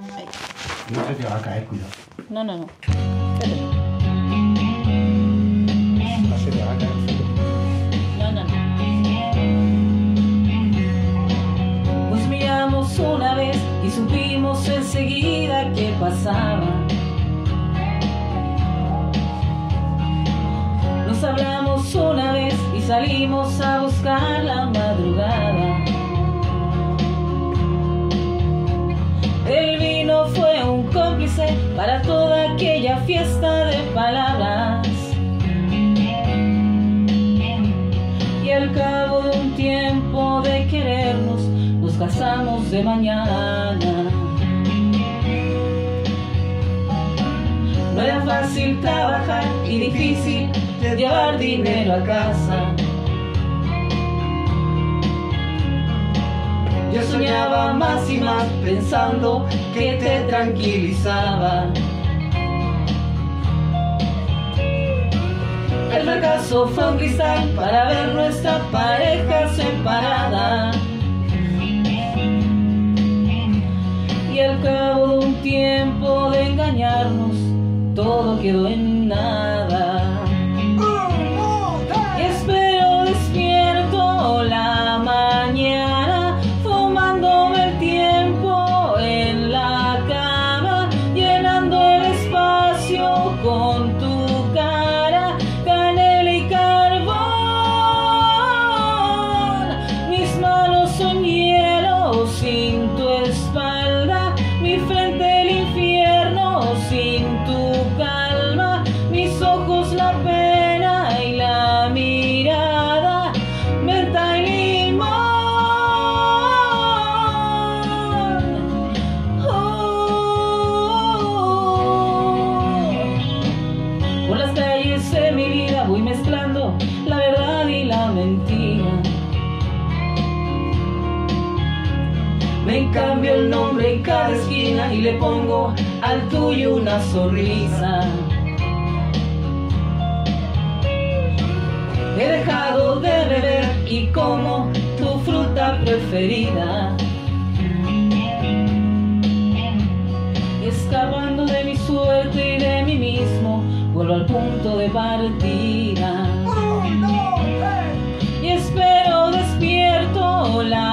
Ahí. No se te va a caer, cuidado. No, no, no. No se te va a caer. No, no, no. Pues miramos una vez y supimos enseguida qué pasaba. Nos hablamos una vez y salimos a buscar la madrugada. El vino fue un cómplice para toda aquella fiesta de palabras. Y al cabo de un tiempo de querernos, nos casamos de mañana. No era fácil trabajar y difícil llevar dinero a casa. Más y más pensando que te tranquilizaba. El fracaso fue un cristal para ver nuestra pareja separada. Y al cabo de un tiempo de engañarnos, todo quedó en nada. Cambio el nombre en cada esquina y le pongo al tuyo una sonrisa. He dejado de beber y como tu fruta preferida. Escapando de mi suerte y de mí mismo, vuelvo al punto de partida. Y espero despierto la